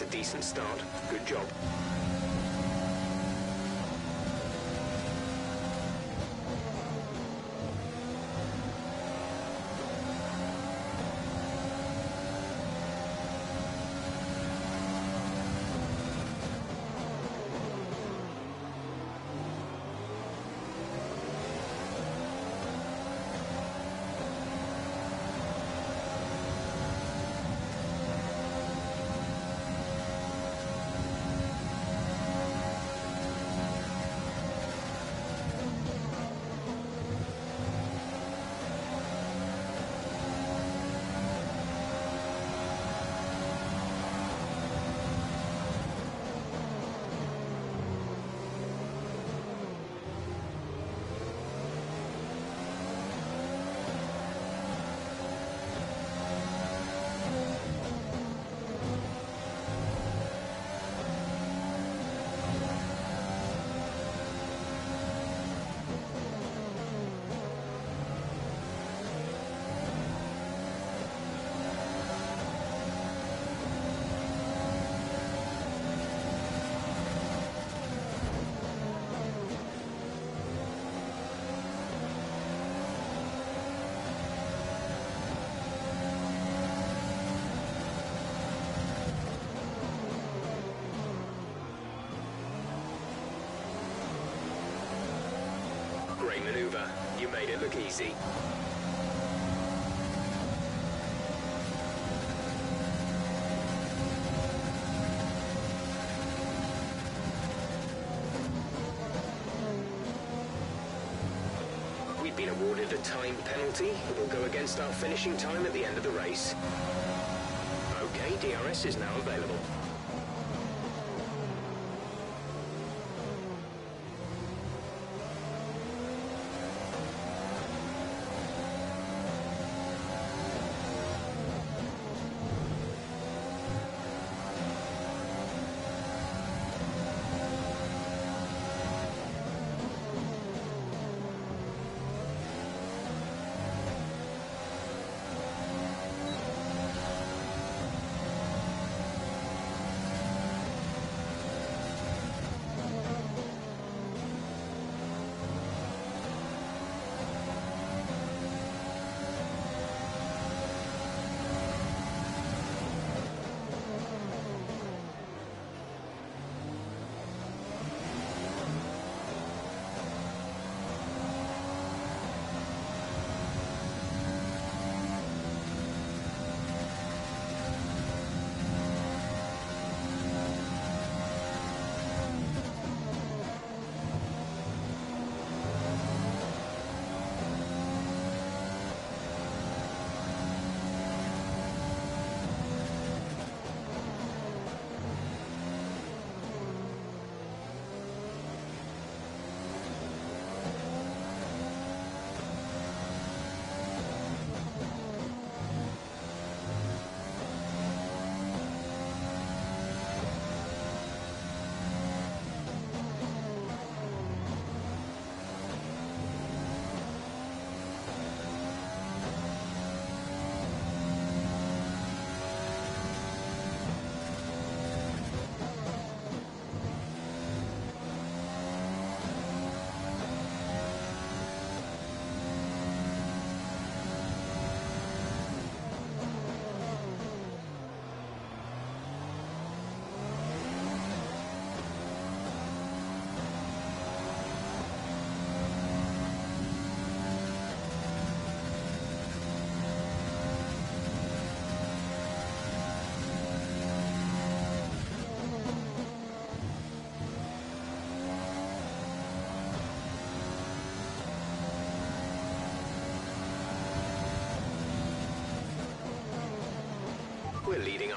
That's a decent start. Good job. Maneuver. You made it look easy. We've been awarded a time penalty. It will go against our finishing time at the end of the race. Okay, DRS is now available.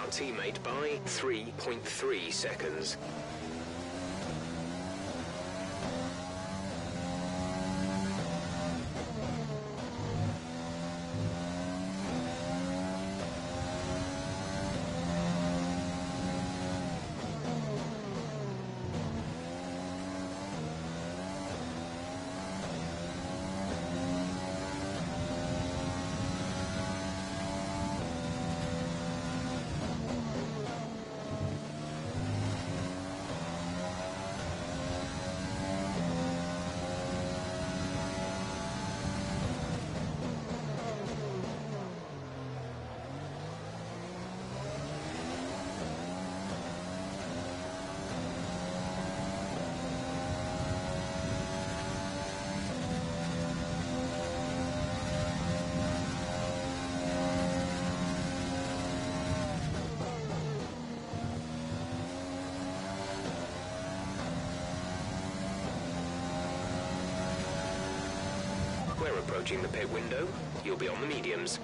Our teammate by 3.3 seconds. Approaching the pit window. You'll be on the mediums.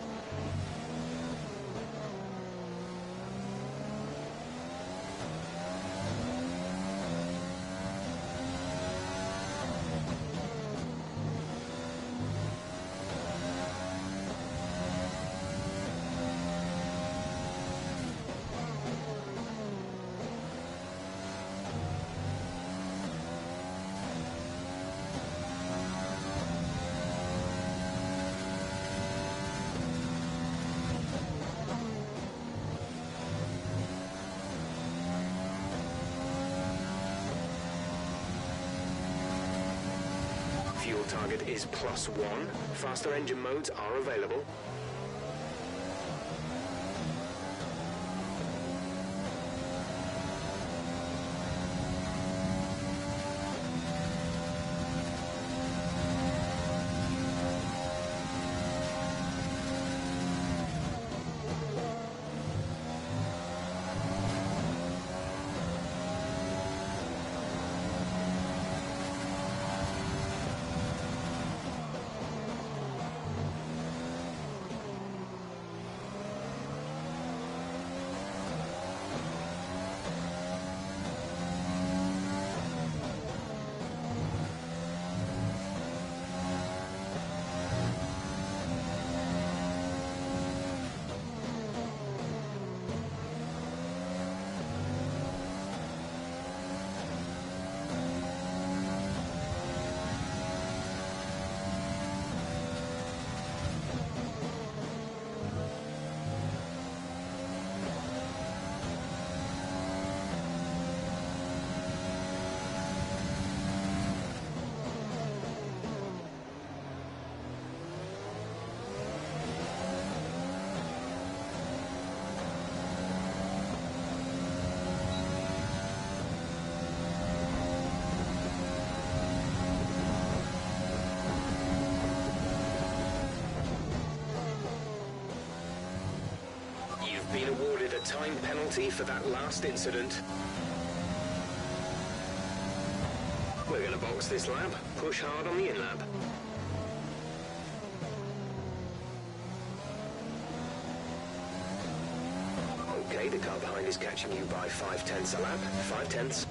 Is plus one. Faster engine modes are available. A time penalty for that last incident. We're going to box this lap. Push hard on the in-lap. Okay, the car behind is catching you by five tenths a lap. Five tenths.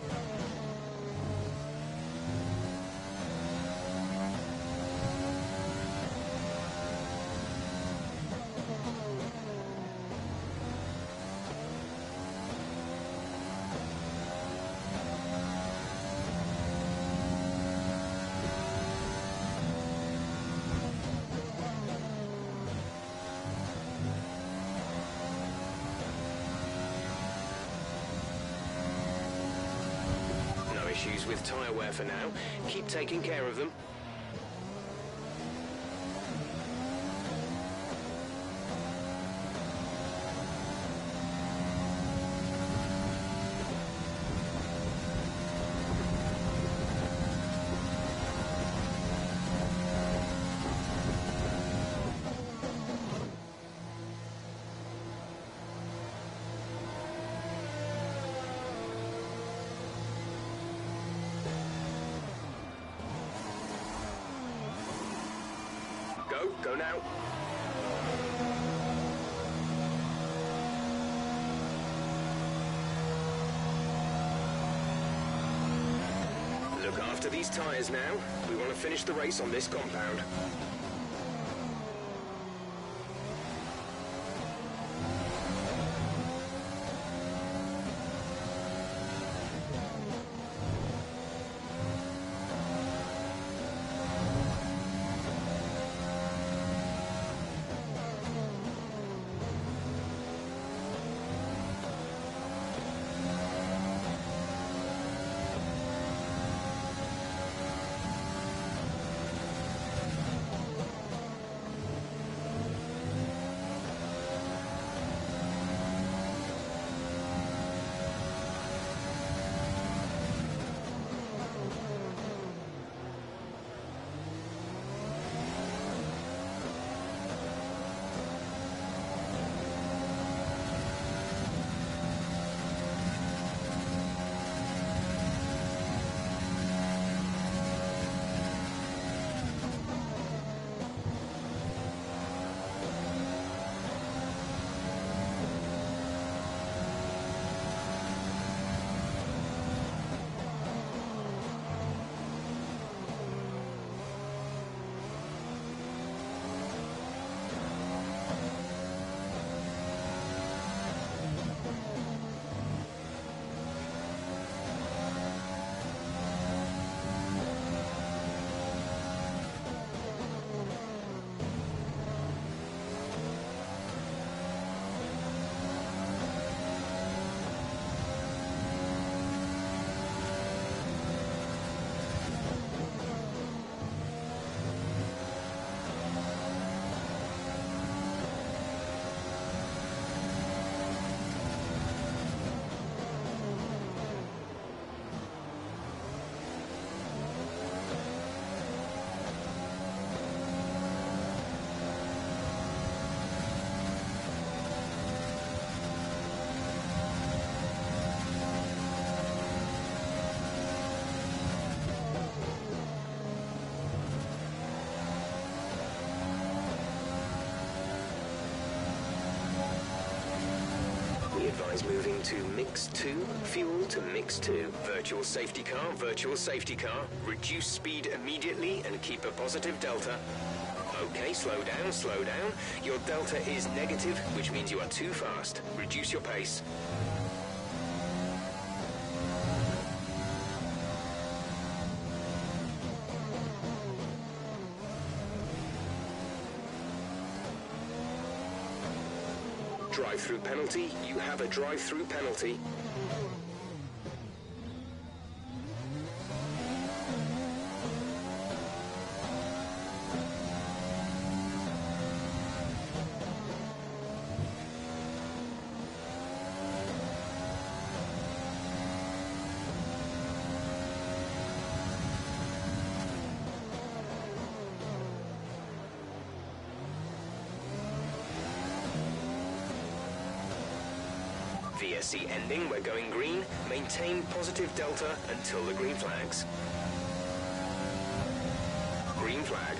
Wear for now. Keep taking care of them. Now. Look after these tyres now. We want to finish the race on this compound. Moving to mix 2, fuel to mix 2. Virtual safety car, virtual safety car. Reduce speed immediately and keep a positive delta. Okay, slow down, slow down. Your delta is negative, which means you are too fast. Reduce your pace. Penalty. You have a drive-through penalty. VSC ending, we're going green. Delta until the green flags. Green flag.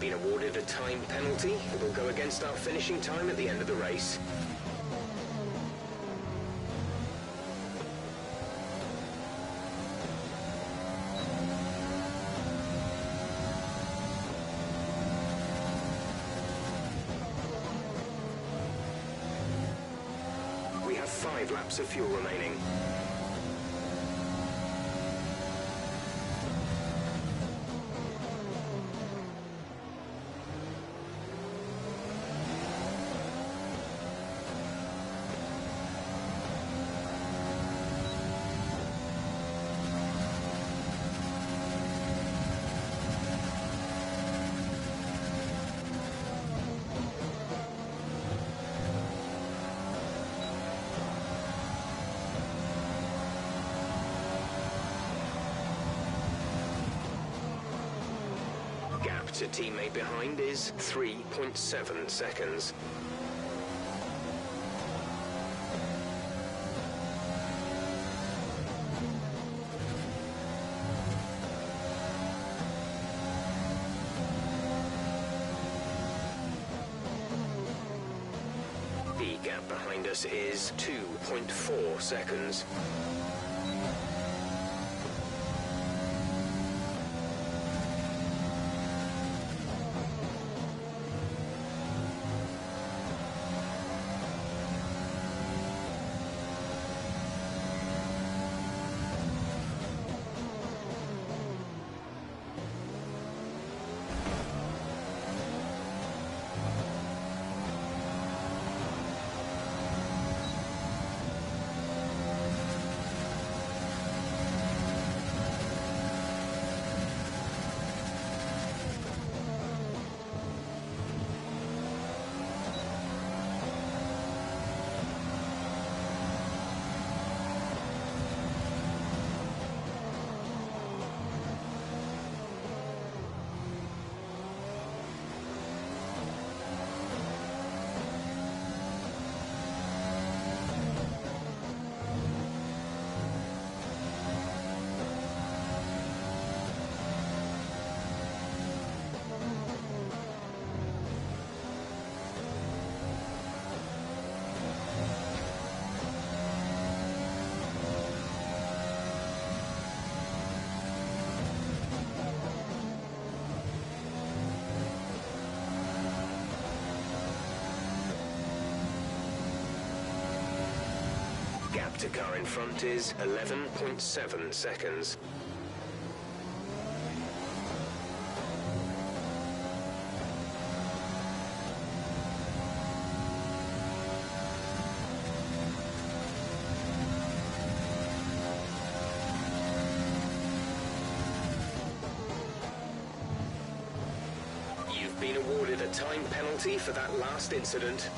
We've been awarded a time penalty. It will go against our finishing time at the end of the race. We have five laps of fuel remaining. To teammate behind is 3.7 seconds. The gap behind us is 2.4 seconds. To car in front is 11.7 seconds. You've been awarded a time penalty for that last incident.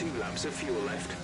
Two laps of fuel left.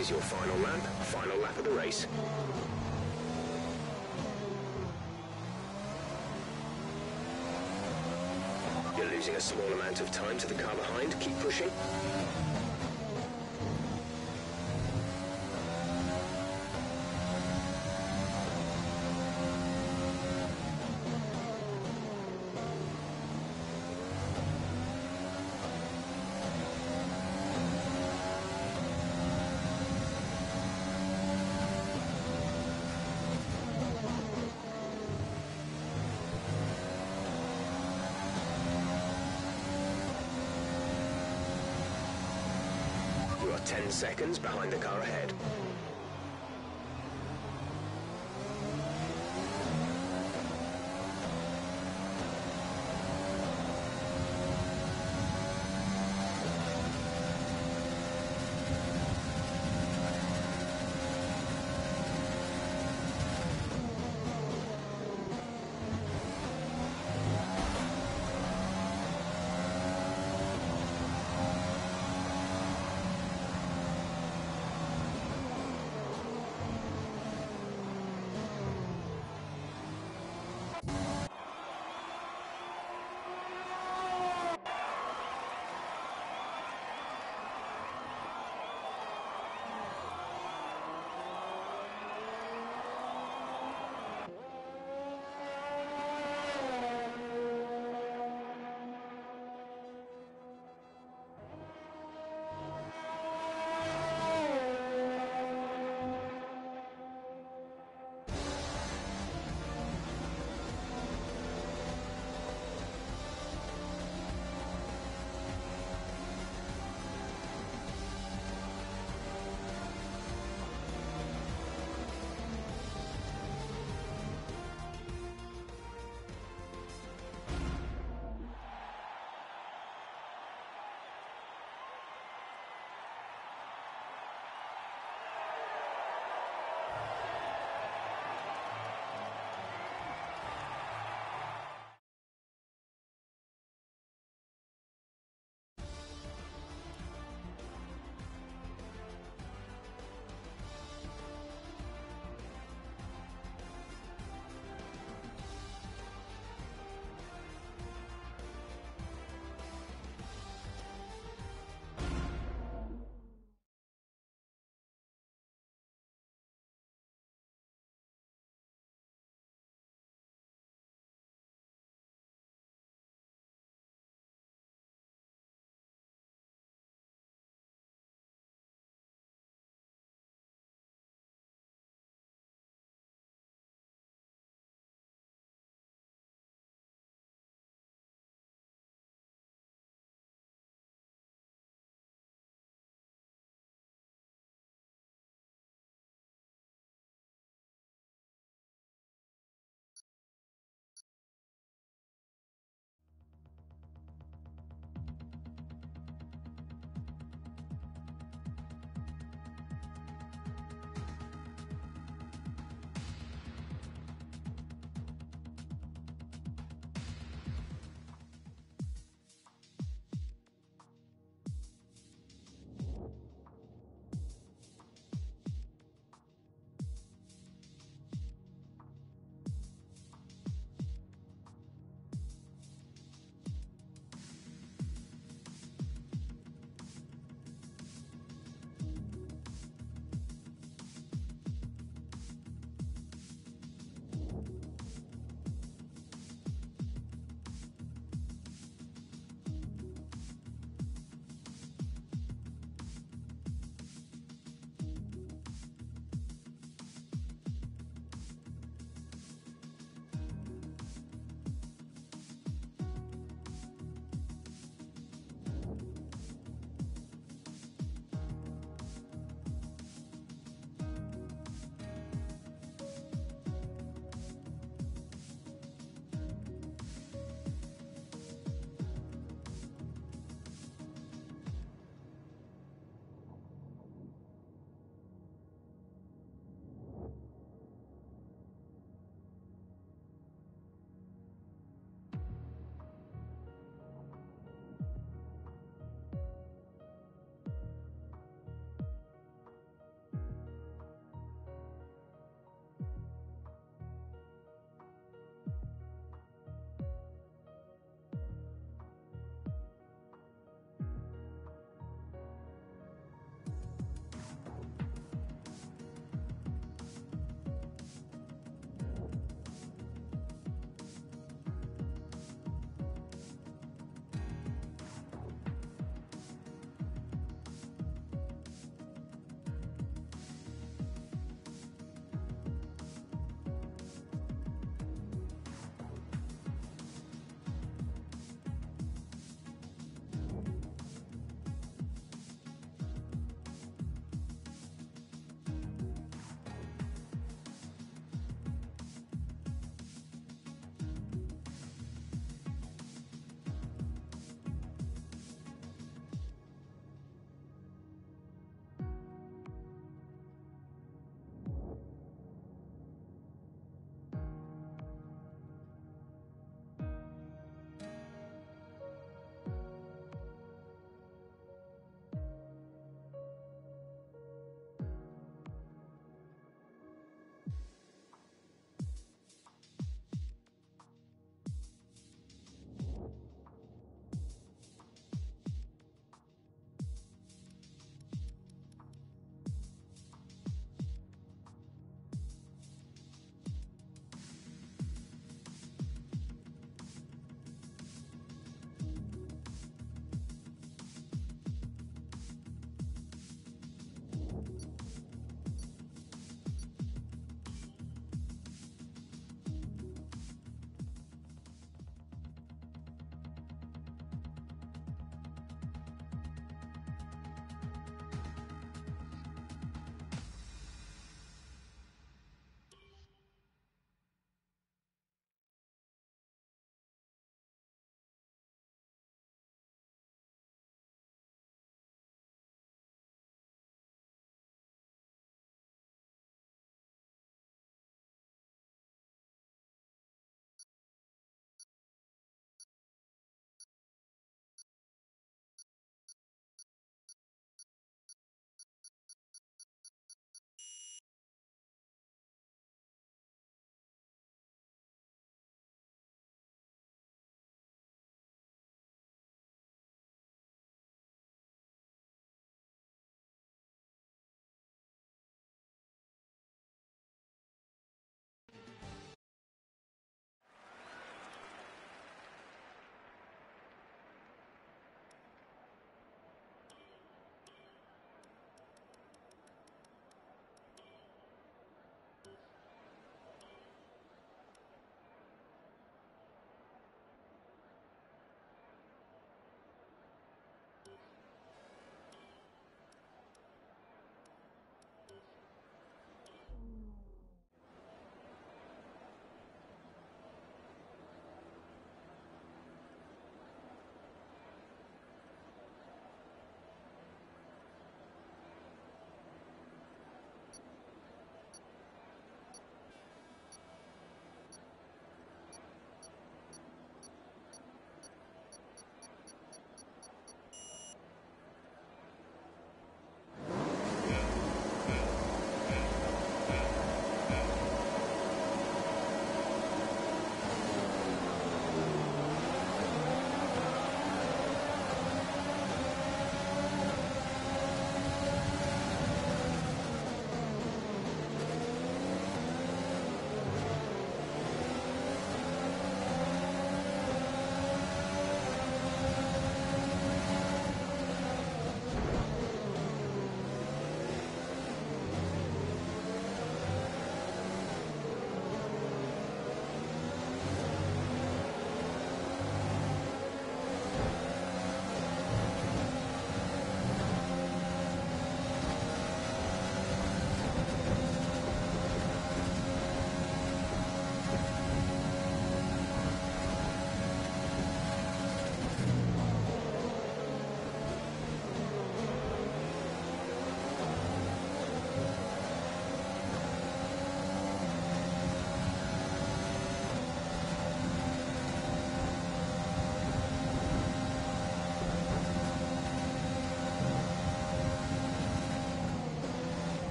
Is your final lap, final lap of the race. You're losing a small amount of time to the car behind. Keep pushing. You are 10 seconds behind the car ahead.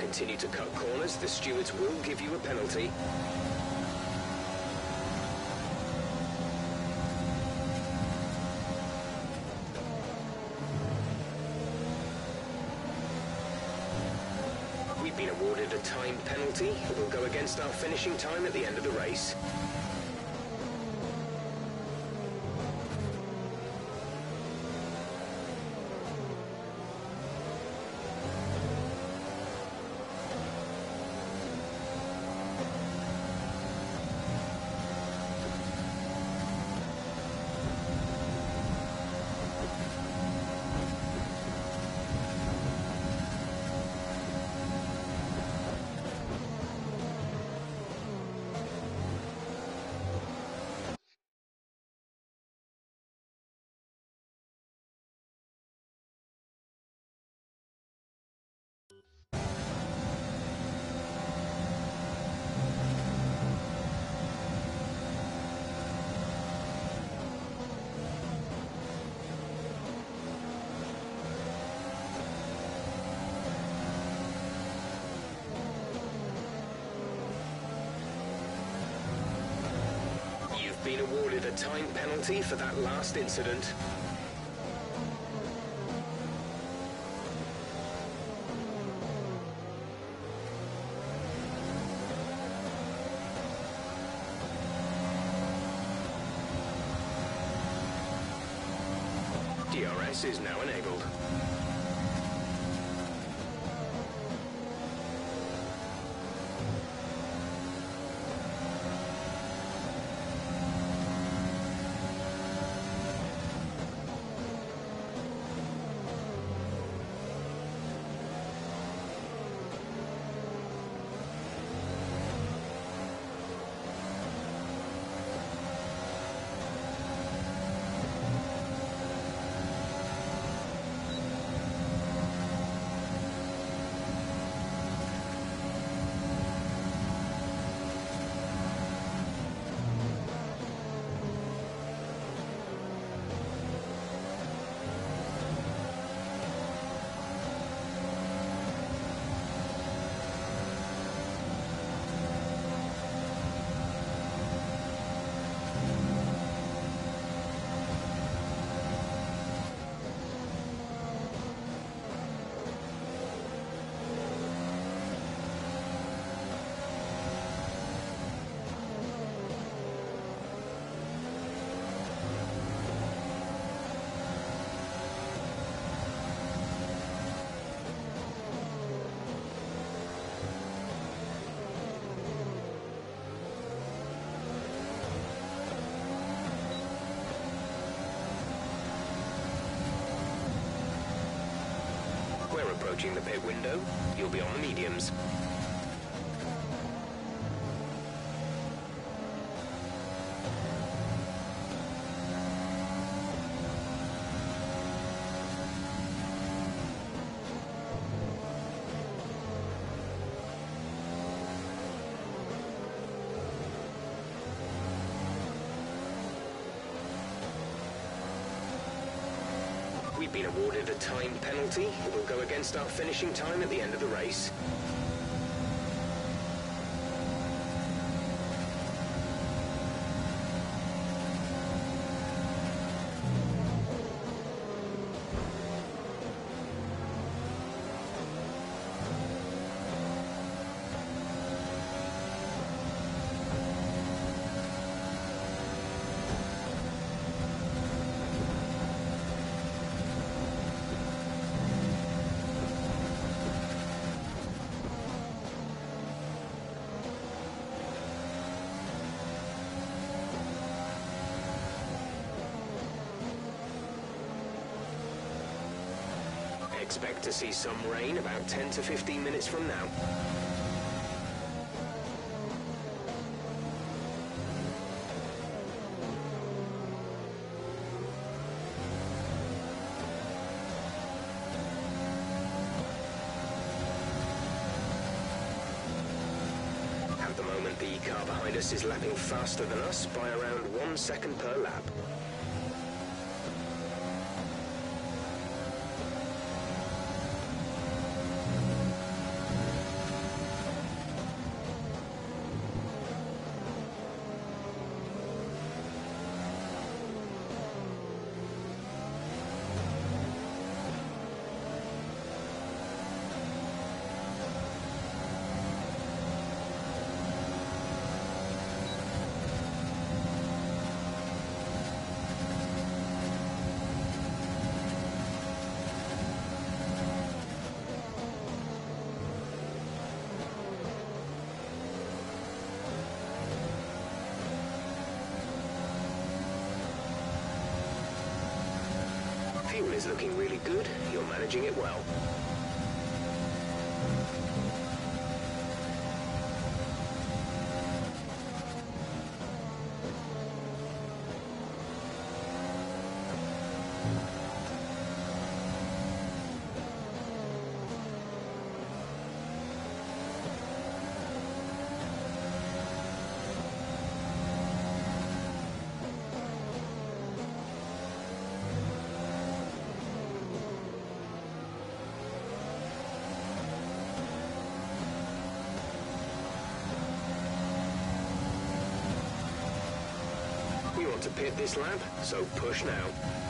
Continue to cut corners, the stewards will give you a penalty. We've been awarded a time penalty. It will go against our finishing time at the end of the race. Time penalty for that last incident. Approaching the pit window. You'll be on the mediums. We've been awarded a time penalty. Go against our finishing time at the end of the race. Expect to see some rain about 10 to 15 minutes from now. At the moment, the car behind us is lapping faster than us by around one second per lap. Looking really good. You're managing it well. To pit this lap, so push now.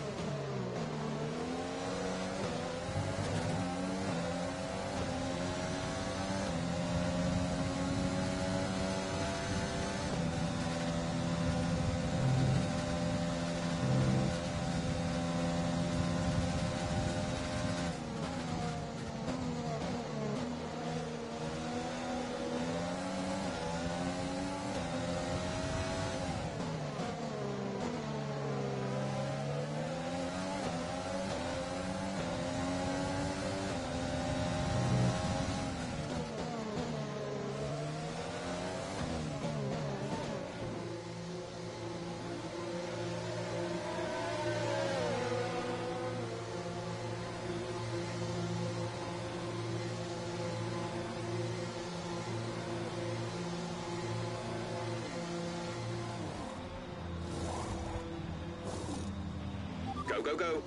Go, go.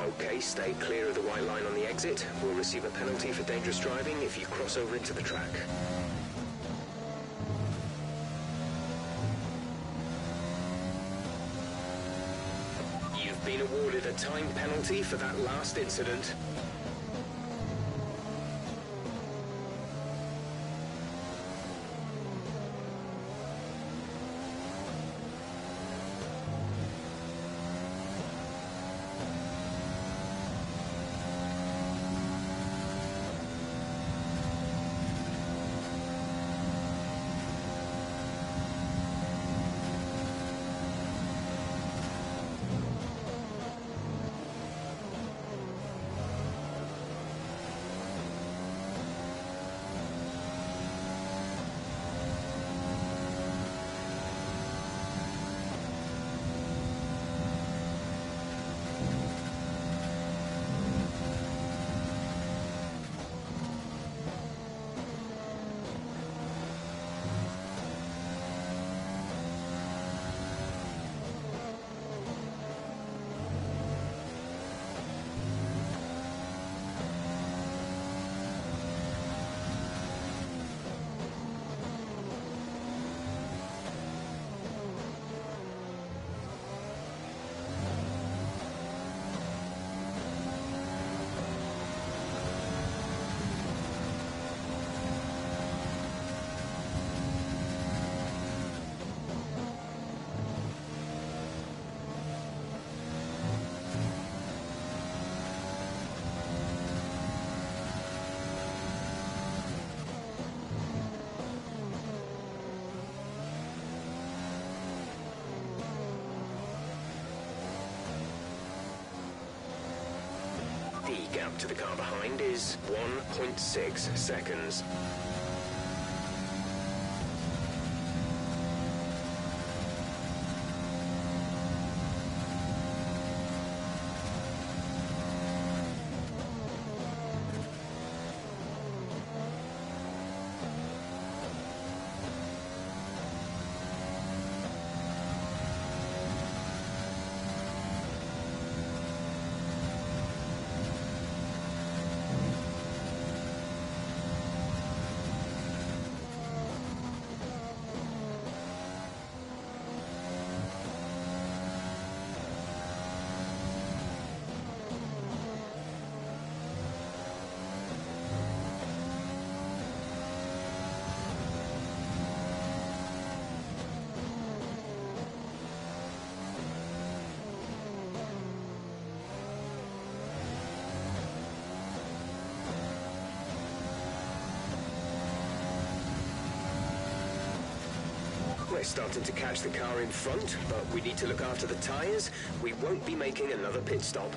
Okay, stay clear of the white line on the exit. We'll receive a penalty for dangerous driving if you cross over into the track. You've been awarded a time penalty for that last incident. To the car behind is 1.6 seconds. Starting to catch the car in front, but we need to look after the tyres. We won't be making another pit stop.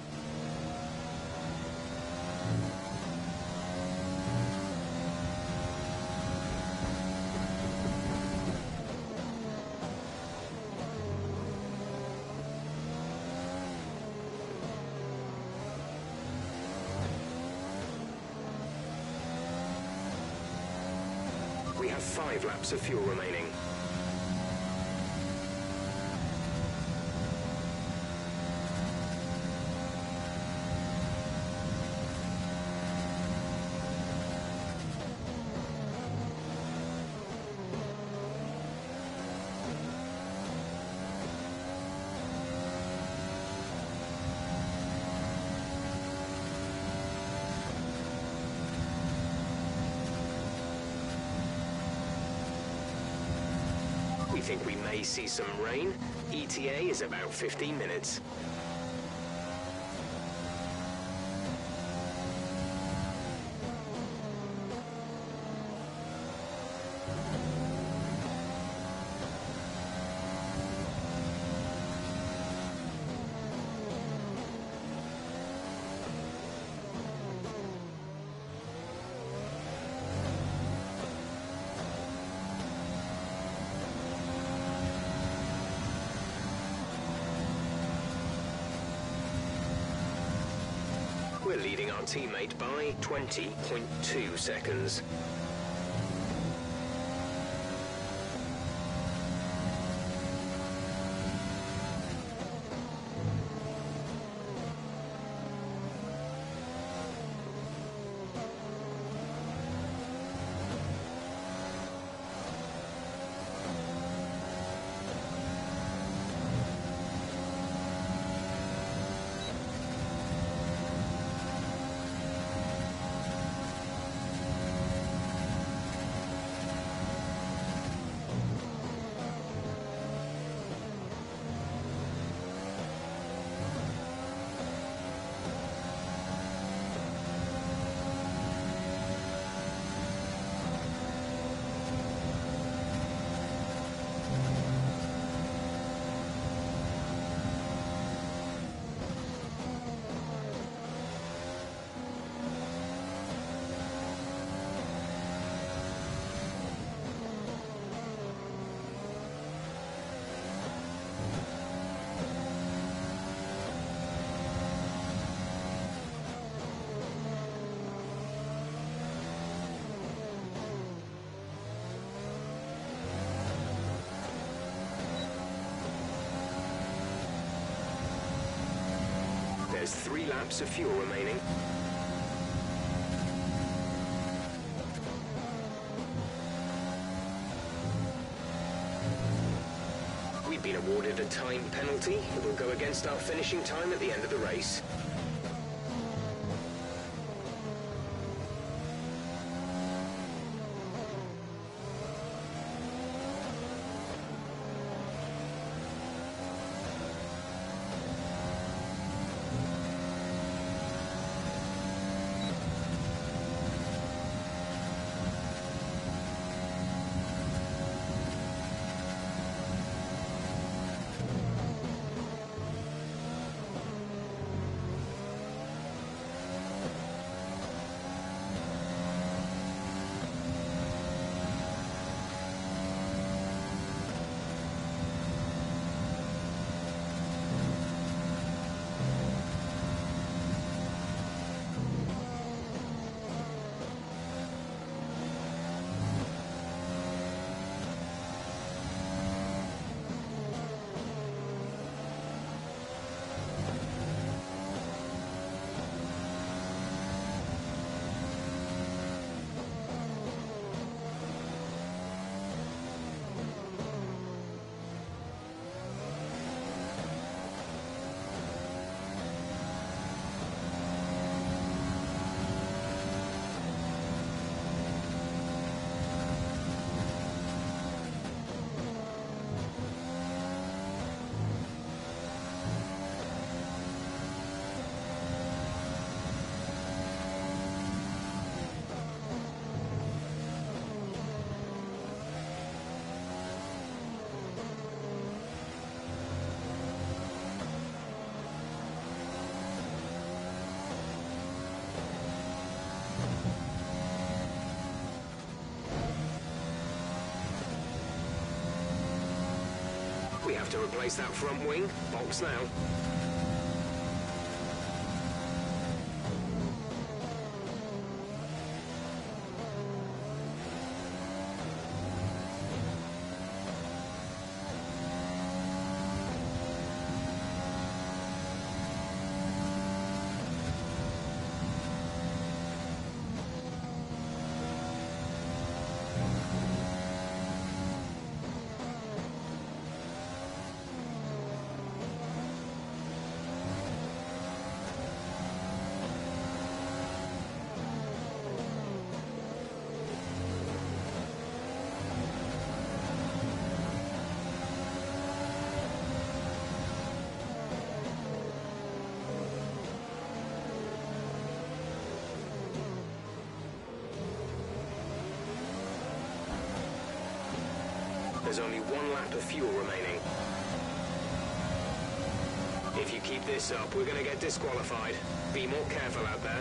We have five laps of fuel remaining. We think we may see some rain. ETA is about 15 minutes. Teammate by 20.2 seconds. There's three laps of fuel remaining. We've been awarded a time penalty. It will go against our finishing time at the end of the race. Have to replace that front wing. Box now. There's only one lap of fuel remaining. If you keep this up, we're gonna get disqualified. Be more careful out there.